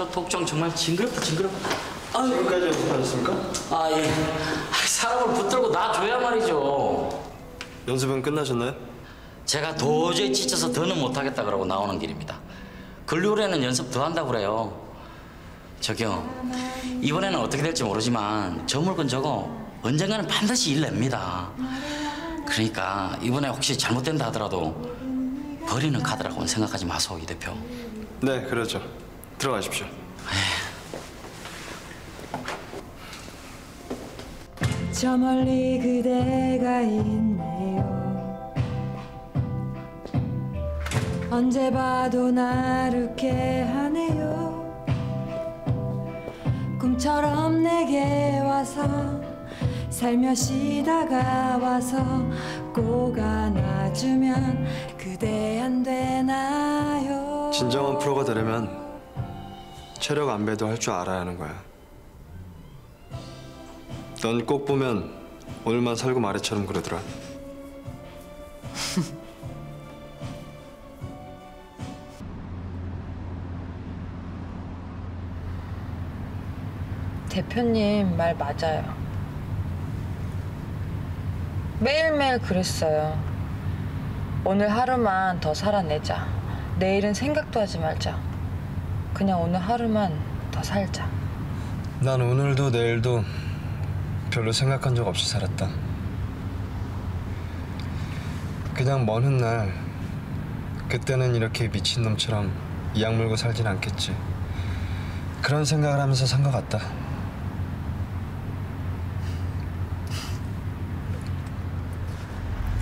저 독종 정말 징그럽다 징그럽다. 아유, 지금까지 연습하셨습니까? 아 예. 아, 사람을 붙들고 놔줘야 말이죠. 연습은 끝나셨나요? 제가 도저히 지쳐서 더는 못하겠다 그러고 나오는 길입니다. 근류에는 연습 더 한다고 그래요. 저기요, 이번에는 어떻게 될지 모르지만 저 물건 저거 언젠가는 반드시 일냅니다. 그러니까 이번에 혹시 잘못된다 하더라도 버리는 카드라고는 생각하지 마소, 이 대표. 네, 그렇죠. 들어가십시오. 저 멀리 그대가 있네요. 언제 봐도 나르게 하네요. 꿈처럼 내게 와서 살며시 다가와서 꼭 안아주면 그대 안 되나요? 진정한 프로가 되려면 체력 안배도 할 줄 알아야 하는 거야. 넌 꼭 보면 오늘만 살고 말해처럼 그러더라. 대표님 말 맞아요. 매일매일 그랬어요. 오늘 하루만 더 살아내자. 내일은 생각도 하지 말자. 그냥 오늘 하루만 더 살자. 난 오늘도 내일도 별로 생각한 적 없이 살았다. 그냥 먼 훗날 그때는 이렇게 미친놈처럼 이악 물고 살진 않겠지. 그런 생각을 하면서 산 것 같다.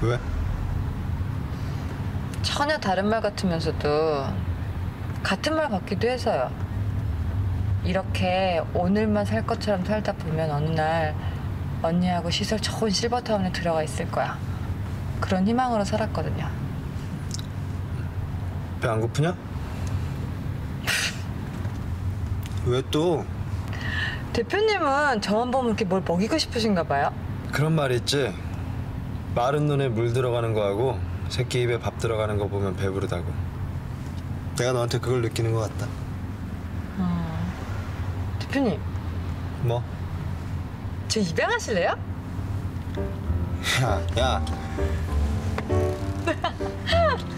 왜? 전혀 다른 말 같으면서도 같은 말 같기도 해서요. 이렇게 오늘만 살 것처럼 살다 보면 어느 날 언니하고 시설 좋은 실버타운에 들어가 있을 거야. 그런 희망으로 살았거든요. 배 안 고프냐? 왜 또? 대표님은 저만 보면 이렇게 뭘 먹이고 싶으신가 봐요. 그런 말 있지. 마른 눈에 물 들어가는 거하고 새끼 입에 밥 들어가는 거 보면 배부르다고. 내가 너한테 그걸 느끼는 것 같다. 대표님, 뭐? 저 입양하실래요? 야, 야.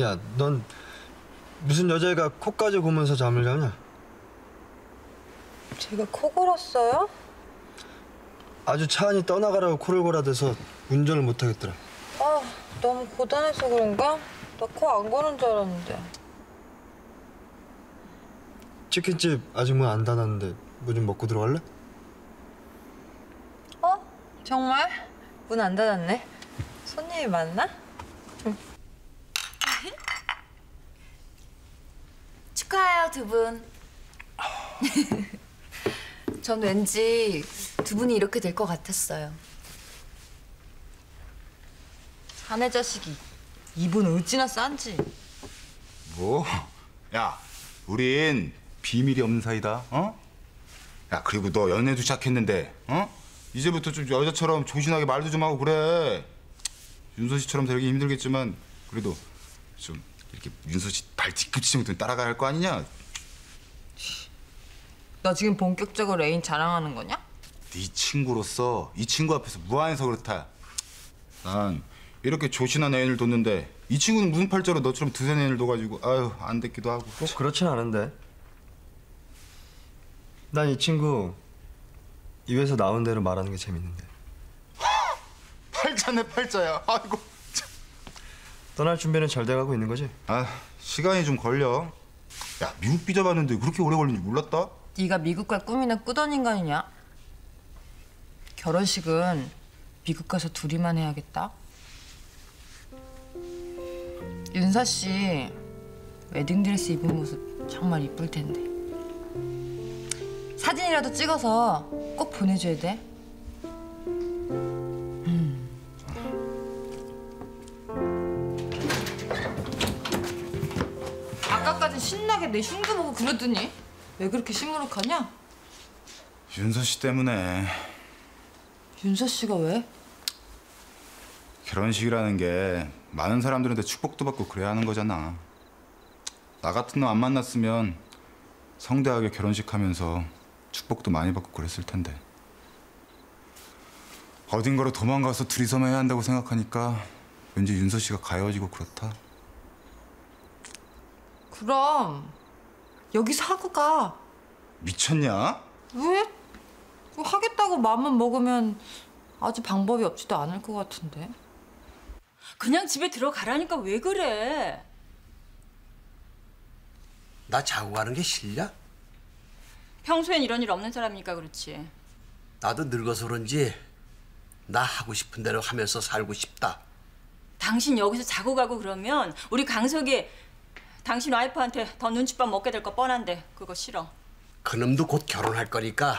야, 넌 무슨 여자애가 코까지 고면서 잠을 자냐? 제가 코 골었어요? 아주 차 안이 떠나가라고 코를 골아대서 운전을 못 하겠더라. 아, 너무 고단해서 그런가? 나 코 안 고는 줄 알았는데. 치킨집 아직 문 안 닫았는데 뭐 좀 먹고 들어갈래? 어? 정말? 문 안 닫았네. 손님이 많나? 두 분. 전 왠지 두 분이 이렇게 될 것 같았어요. 사내 자식이 입은 어찌나 싼지. 뭐? 야, 우린 비밀이 없는 사이다. 어? 야, 그리고 너 연애도 시작했는데, 어? 이제부터 좀 여자처럼 조신하게 말도 좀 하고 그래. 윤서 씨처럼 되기 힘들겠지만 그래도 좀 이렇게 윤서 씨 발 뒤꿈치 정도는 따라가야 할 거 아니냐? 너 지금 본격적으로 애인 자랑하는 거냐? 네 친구로서 이 친구 앞에서 무안해서 그렇다. 난 이렇게 조신한 애인을 뒀는데 이 친구는 무슨 팔자로 너처럼 두세 애인을 둬가지고 아유 안 됐기도 하고. 꼭 그렇진 않은데. 난 이 친구 입에서 나온 대로 말하는 게 재밌는데. 팔자네 팔자야. 아이고. 참. 떠날 준비는 잘 돼가고 있는 거지? 아 시간이 좀 걸려. 야 미국 비자 받는데 그렇게 오래 걸리는지 몰랐다? 네가 미국 갈 꿈이나 꾸던 인간이냐? 결혼식은 미국 가서 둘이만 해야겠다. 윤서 씨 웨딩드레스 입은 모습 정말 이쁠 텐데. 사진이라도 찍어서 꼭 보내줘야 돼. 아까까지 신나게 내 흉도 보고 그러더니 왜 그렇게 시무룩하냐? 윤서 씨 때문에 윤서 씨가 왜? 결혼식이라는 게 많은 사람들한테 축복도 받고 그래야 하는 거잖아. 나 같은 놈 안 만났으면 성대하게 결혼식 하면서 축복도 많이 받고 그랬을 텐데. 어딘가로 도망가서 둘이서만 해야 한다고 생각하니까 왠지 윤서 씨가 가여지고 그렇다. 그럼 여기서 하고 가. 미쳤냐? 왜? 뭐 하겠다고 마음만 먹으면 아주 방법이 없지도 않을 것 같은데. 그냥 집에 들어가라니까 왜 그래? 나 자고 가는 게 싫냐? 평소엔 이런 일 없는 사람이니까 그렇지. 나도 늙어서 그런지 나 하고 싶은 대로 하면서 살고 싶다. 당신 여기서 자고 가고 그러면 우리 강석이 당신 와이프한테 더 눈칫밥 먹게 될 거 뻔한데 그거 싫어. 그놈도 곧 결혼할 거니까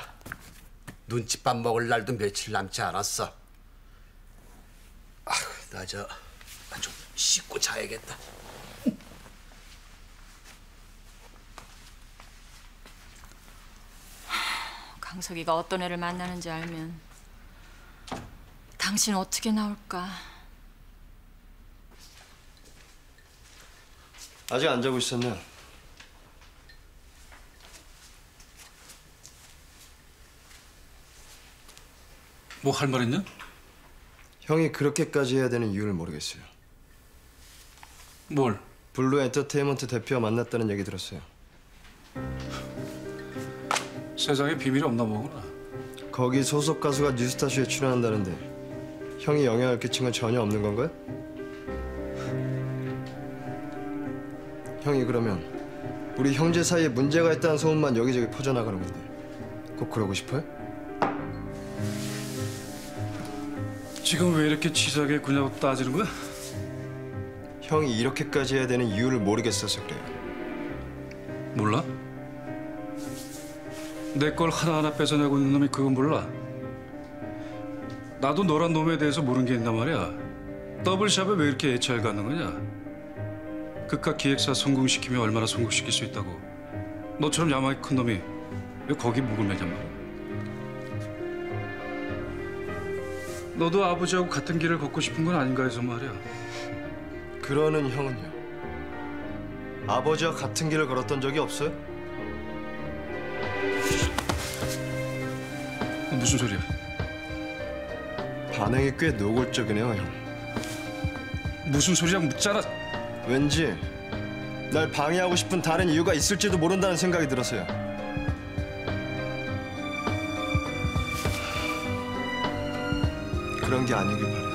눈칫밥 먹을 날도 며칠 남지 않았어. 아휴, 나저 좀 씻고 자야겠다. 강석이가 어떤 애를 만나는지 알면 당신 어떻게 나올까? 아직 안 자고 있었냐? 뭐할 말 있냐? 형이 그렇게까지 해야 되는 이유를 모르겠어요. 뭘? 블루 엔터테인먼트 대표와 만났다는 얘기 들었어요. 세상에 비밀이 없나 보구나. 거기 소속 가수가 뉴스타쇼에 출연한다는데 형이 영향을 끼친 건 전혀 없는 건가요? 형이 그러면 우리 형제 사이에 문제가 있다는 소문만 여기저기 퍼져나가는 건데 꼭 그러고 싶어요? 지금 왜 이렇게 치사하게 구냐고 따지는 거야? 형이 이렇게까지 해야 되는 이유를 모르겠어서 그래요. 몰라? 내 걸 하나하나 뺏어내고 있는 놈이 그거 몰라? 나도 너란 놈에 대해서 모르는 게 있단 말이야. 더블샵에 왜 이렇게 애착을 갖는 거냐? 그깟 기획사 성공시키면 얼마나 성공시킬 수 있다고. 너처럼 야망이 큰 놈이 왜 거기 목을 매냔 말이야. 너도 아버지하고 같은 길을 걷고 싶은 건 아닌가 해서 말이야. 그러는 형은요? 아버지와 같은 길을 걸었던 적이 없어요? 무슨 소리야? 반응이 꽤 노골적이네요, 형. 무슨 소리야 묻잖아. 왠지 날 방해하고 싶은 다른 이유가 있을지도 모른다는 생각이 들어서요. 그런 게 아니길 바래요.